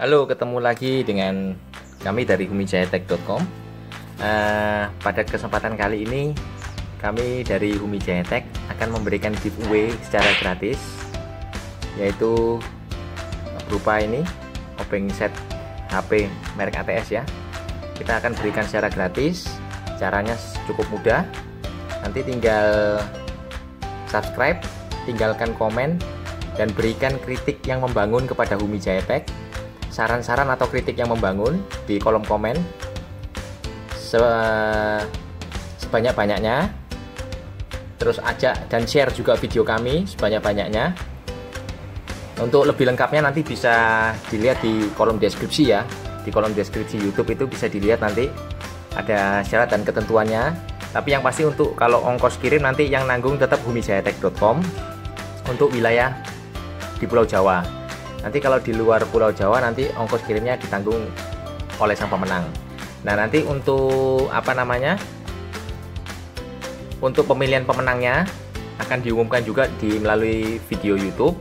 Halo, ketemu lagi dengan kami dari humijayatek.com. Uh, pada kesempatan kali ini, kami dari Humi Jayatek akan memberikan giveaway secara gratis, yaitu berupa ini obeng set HP merek ATS ya. Kita akan berikan secara gratis. Caranya cukup mudah. Nanti tinggal subscribe, tinggalkan komen, dan berikan kritik yang membangun kepada Humi Jayatek saran-saran atau kritik yang membangun di kolom komen Se sebanyak-banyaknya. Terus ajak dan share juga video kami sebanyak-banyaknya. Untuk lebih lengkapnya nanti bisa dilihat di kolom deskripsi ya. Di kolom deskripsi YouTube itu bisa dilihat nanti ada syarat dan ketentuannya. Tapi yang pasti untuk kalau ongkos kirim nanti yang nanggung tetap humijayatek.com untuk wilayah di Pulau Jawa. Nanti kalau di luar Pulau Jawa nanti ongkos kirimnya ditanggung oleh sang pemenang. Nah, nanti untuk apa namanya? Untuk pemilihan pemenangnya akan diumumkan juga di melalui video YouTube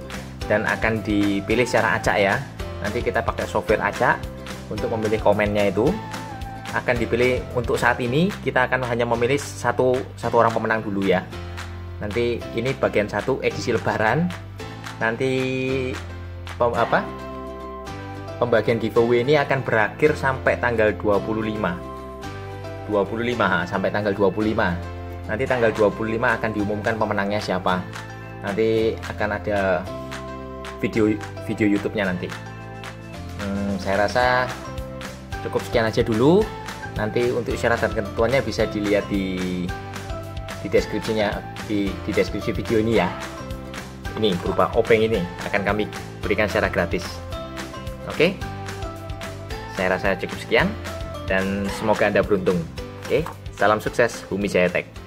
dan akan dipilih secara acak ya. Nanti kita pakai software acak untuk memilih komennya itu akan dipilih untuk saat ini kita akan hanya memilih satu satu orang pemenang dulu ya. Nanti ini bagian satu edisi lebaran nanti pem, apa? Pembagian giveaway ini akan berakhir sampai tanggal 25 25 ha, sampai tanggal 25 nanti tanggal 25 akan diumumkan pemenangnya siapa. Nanti akan ada video video YouTube-nya nanti. Hmm, saya rasa cukup sekian aja dulu. Nanti untuk syarat dan ketentuannya bisa dilihat di di deskripsinya di, di deskripsi video ini ya. Ini berupa openg ini akan kami berikan secara gratis. Oke? Saya rasa cukup sekian dan semoga anda beruntung. Oke? Salam sukses Bumi Jaya Tech